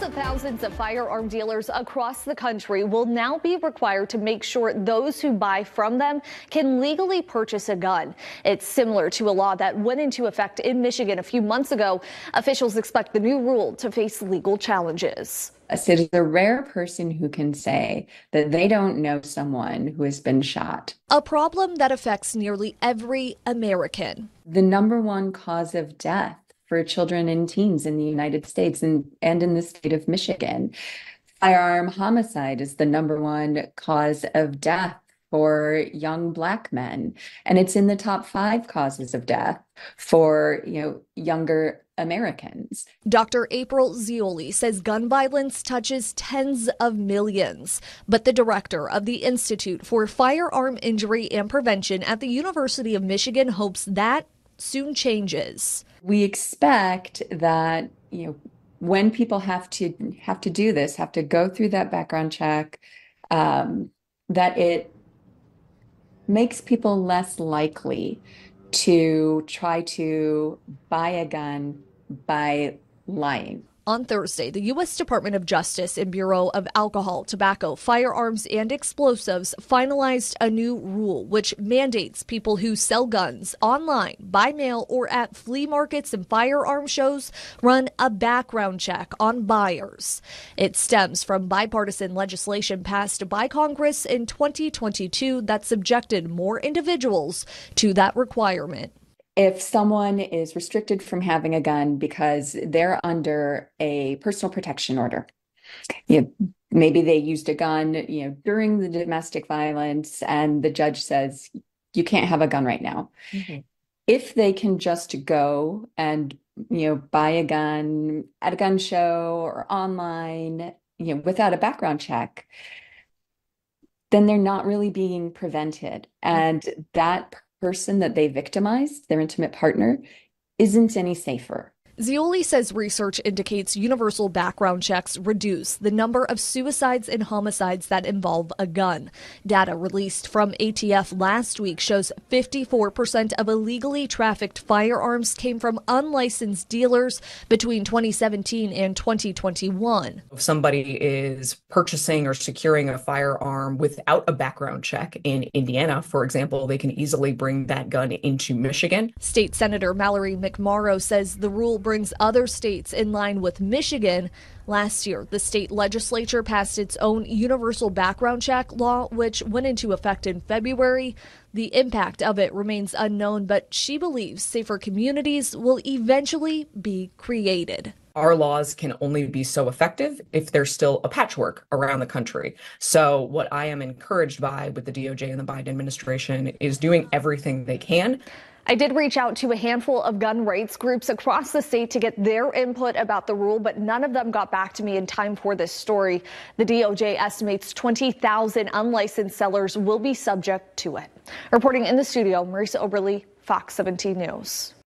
Tens of thousands of firearm dealers across the country will now be required to make sure those who buy from them can legally purchase a gun. It's similar to a law that went into effect in Michigan a few months ago. Officials expect the new rule to face legal challenges. So there's a rare person who can say that they don't know someone who has been shot. A problem that affects nearly every American. The number one cause of death for children and teens in the United States and, and in the state of Michigan. Firearm homicide is the number one cause of death for young black men and it's in the top 5 causes of death for you know younger Americans. Dr. April Zeoli says gun violence touches tens of millions, but the director of the Institute for Firearm Injury and Prevention at the University of Michigan hopes that soon changes. We expect that, you know, when people have to have to do this, have to go through that background check, um, that it makes people less likely to try to buy a gun by lying. On Thursday, the U.S. Department of Justice and Bureau of Alcohol, Tobacco, Firearms, and Explosives finalized a new rule which mandates people who sell guns online, by mail, or at flea markets and firearm shows run a background check on buyers. It stems from bipartisan legislation passed by Congress in 2022 that subjected more individuals to that requirement if someone is restricted from having a gun because they're under a personal protection order, you know, maybe they used a gun, you know, during the domestic violence, and the judge says you can't have a gun right now. Mm-hmm. If they can just go and you know buy a gun at a gun show or online, you know, without a background check, then they're not really being prevented, and that person that they victimized, their intimate partner, isn't any safer. Zeoli says research indicates universal background checks reduce the number of suicides and homicides that involve a gun. Data released from ATF last week shows 54% of illegally trafficked firearms came from unlicensed dealers between 2017 and 2021. If somebody is purchasing or securing a firearm without a background check in Indiana, for example, they can easily bring that gun into Michigan. State Senator Mallory McMorrow says the rule brings other states in line with Michigan. Last year, the state legislature passed its own universal background check law, which went into effect in February. The impact of it remains unknown, but she believes safer communities will eventually be created our laws can only be so effective if there's still a patchwork around the country. So, what I am encouraged by with the DOJ and the Biden administration is doing everything they can I did reach out to a handful of gun rights groups across the state to get their input about the rule, but none of them got back to me in time for this story. The DOJ estimates 20,000 unlicensed sellers will be subject to it. Reporting in the studio, Marisa Oberly, Fox 17 News.